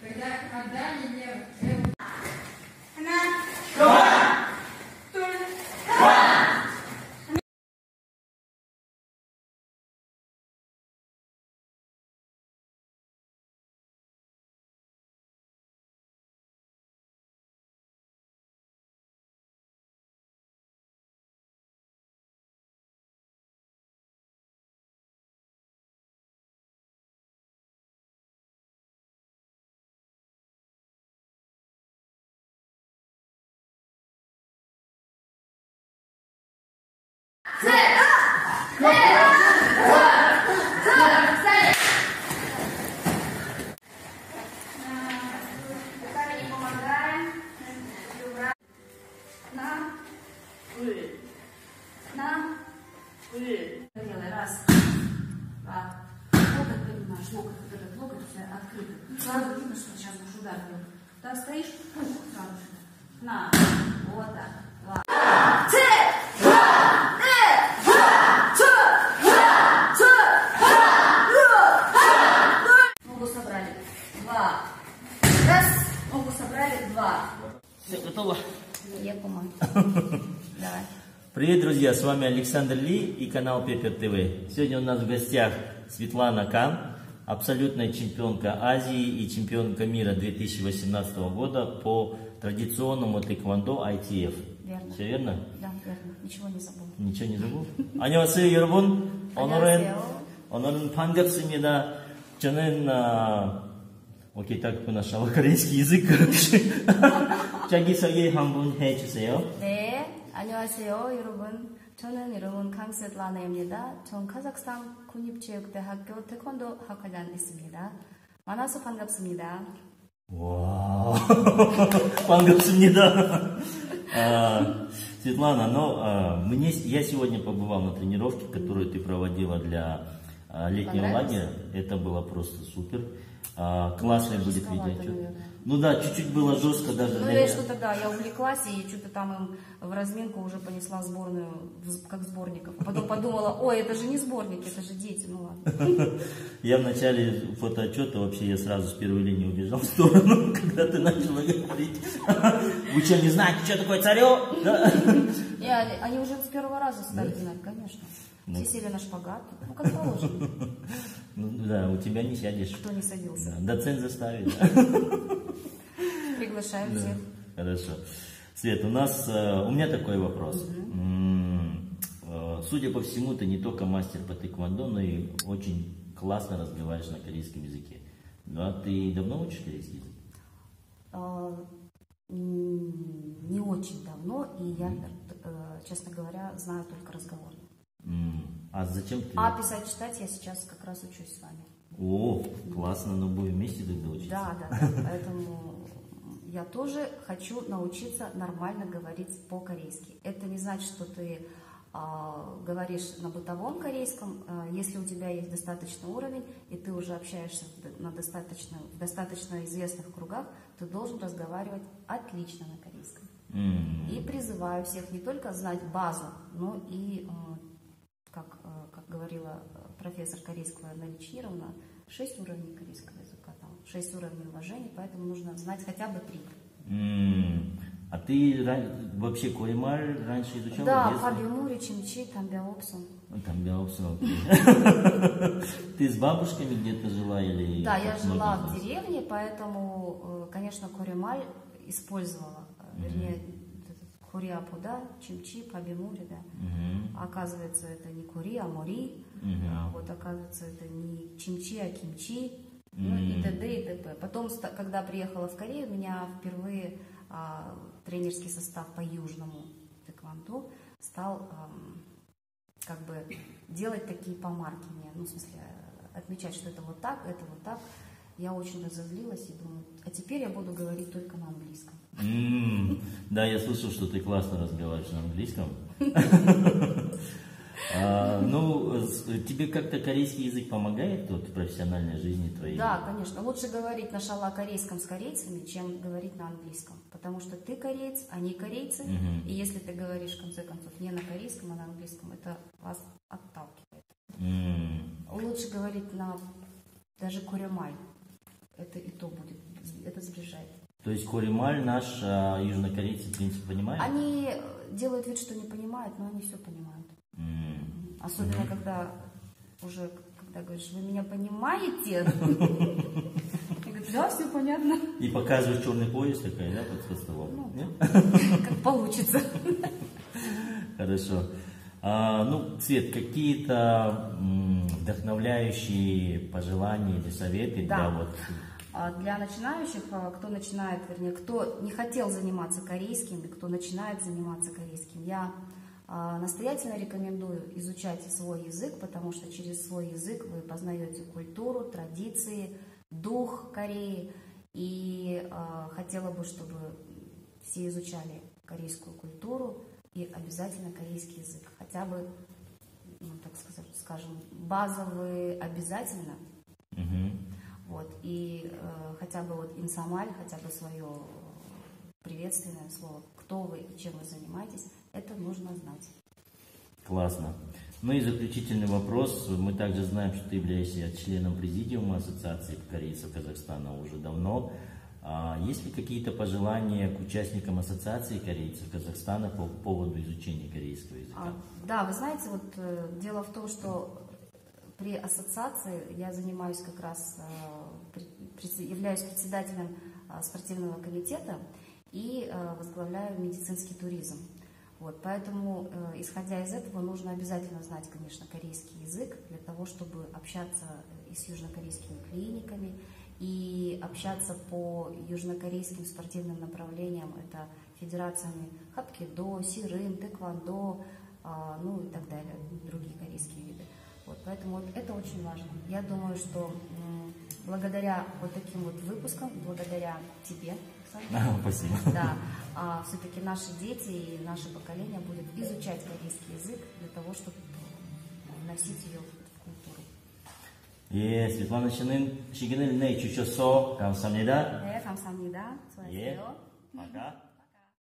Когда отдали мне Раз. Два. Локоть поднимаешь. Локоть. Вот этот локоть у. Сразу видно, что сейчас будешь удар делать. Так стоишь, пух, сразу же. На. Вот так. Два. Ногу собрали. Два. Раз. Ногу собрали. Два. Все, готово. Я помогу. Давай. Привет, друзья, с вами Александр Ли и канал Пеппер ТВ. Сегодня у нас в гостях Светлана Кан, абсолютная чемпионка Азии и чемпионка мира 2018 года по традиционному тэквондо ITF. Верно. Все верно? Да, верно. Ничего не забыл. Ничего не забыл? 안녕하세요, 여러분. 오늘은 안녕하세요. 오늘은 반갑습니다. 저는 아, 오케이 так поначалу корейский язык. 자기소개 한번 해주세요. 네, 안녕하세요, 여러분. 저는 여러분 강세tlana입니다. 전 카자흐스탄 국립체육대학교 태권도 학과장 있습니다. 만나서 반갑습니다. 와, 반갑습니다. А, Светлана, ну, а, мне, я сегодня побывал на тренировке, которую ты проводила для а, летнего Понравилось? лагеря. Это было просто супер. А, Классное будет видео. Ну да, чуть-чуть было жестко даже Ну, я что-то, да, я увлеклась и что-то там им в разминку уже понесла сборную, как сборников. Потом подумала, ой, это же не сборники, это же дети, ну ладно. Я в начале фотоотчета вообще я сразу с первой линии убежал в сторону, когда ты начала говорить. Вы что, не знаете, что такое царек? Да? И они уже с первого раза стали знать, конечно. Все сели на шпагат, ну как положено. Ну да, у тебя не сядешь. Кто не садился. Да, доцент заставит. да. Приглашаем Да, всех. Хорошо. Свет, у нас, э, у меня такой вопрос. Э, Судя по всему, ты не только мастер по тэквондо, но и очень классно разговариваешь на корейском языке. Ну, а ты давно учишь корейский язык? А, Не очень давно, и я, э, честно говоря, знаю только разговорный. А зачем ты? А писать, читать я сейчас как раз учусь с вами. О, классно, но будем вместе тогда учиться. Да, да, да. Поэтому я тоже хочу научиться нормально говорить по-корейски. Это не значит, что ты а, говоришь на бытовом корейском, А, если у тебя есть достаточный уровень, и ты уже общаешься на достаточно, в достаточно известных кругах, ты должен разговаривать отлично на корейском. М, И призываю всех не только знать базу, но и, говорила э, профессор корейского Наля Чировна, шесть уровней корейского языка, там, шесть уровней уважения, поэтому нужно знать хотя бы три. А ты ран- вообще Коремар раньше изучал? в Да? Фабио Чимчи, Тамбиаопсон. Ну, Там я уснул. Ты с бабушками где-то жила или? Да, я жила в деревне, поэтому, э, конечно, Коремаль использовала, э, вернее, этот Хуриапу, да, Чимчи, Пабимури, да. А Оказывается, это не Кури, а Мори. мгм. А вот оказывается, это не чимчи, а кимчи, ну и т.д. и т.п. Потом, когда приехала в Корею, меня впервые а, тренерский состав по южному тэквондо стал ам, как бы делать такие помарки мне, ну, в смысле, отмечать, что это вот так, это вот так. Я очень разозлилась и думаю, а теперь я буду говорить только на английском. М, Да, я слышал, что ты классно разговариваешь на английском. А, Ну, тебе как-то корейский язык помогает вот, в профессиональной жизни твоей? Да, конечно. Лучше говорить на шала-корейском с корейцами, чем говорить на английском. Потому что ты кореец, они корейцы. Мгм. И если ты говоришь, в конце концов, не на корейском, а на английском, это вас отталкивает. Лучше говорить на даже курямай. Это и то будет это сближает. То есть коремаль наш а, южнокорейцы, в принципе, понимают? Они делают вид, что не понимают, но они все понимают. М. Особенно, когда уже, когда говоришь, вы меня понимаете? Да, все понятно. И показывают черный пояс такой, да, под, столом? Ну? Как получится. Хорошо. А, ну, Свет, какие-то вдохновляющие пожелания или советы Да. для вот... А Для начинающих, а, кто начинает, вернее, кто не хотел заниматься корейским и кто начинает заниматься корейским, я а, настоятельно рекомендую изучать свой язык, потому что через свой язык вы познаете культуру, традиции, дух Кореи. И хотела бы, чтобы все изучали корейскую культуру и обязательно корейский язык. Хотя бы, ну, так скажем, базовые обязательно, и э, хотя бы вот инсамаль, хотя бы свое приветственное слово, кто вы и чем вы занимаетесь, это нужно знать. Классно. Ну и заключительный вопрос. Мы также знаем, что ты являешься членом президиума Ассоциации корейцев Казахстана уже давно. А есть ли какие-то пожелания к участникам Ассоциации корейцев Казахстана по поводу изучения корейского языка? А, да, вы знаете, вот э, дело в том, что при ассоциации я занимаюсь как раз, э, являюсь председателем э, спортивного комитета и э, возглавляю медицинский туризм. Вот, поэтому, исходя из этого, нужно обязательно знать, конечно, корейский язык для того, чтобы общаться и с южнокорейскими клиниками, и общаться по южнокорейским спортивным направлениям. Это федерациями хапкидо, сирын, тэквондо, ну и так далее, другие корейские виды. Вот, поэтому вот это очень важно. Я думаю, что благодаря вот таким вот выпускам, благодаря тебе, Александр. Спасибо. Да, а, все-таки наши дети и наше поколение будут изучать корейский язык для того, чтобы э, вносить ее в культуру. 예, 스티파노 씨는 시간을 내주셔서 감사합니다. 네, 감사합니다. 수고하세요. 예, 아까.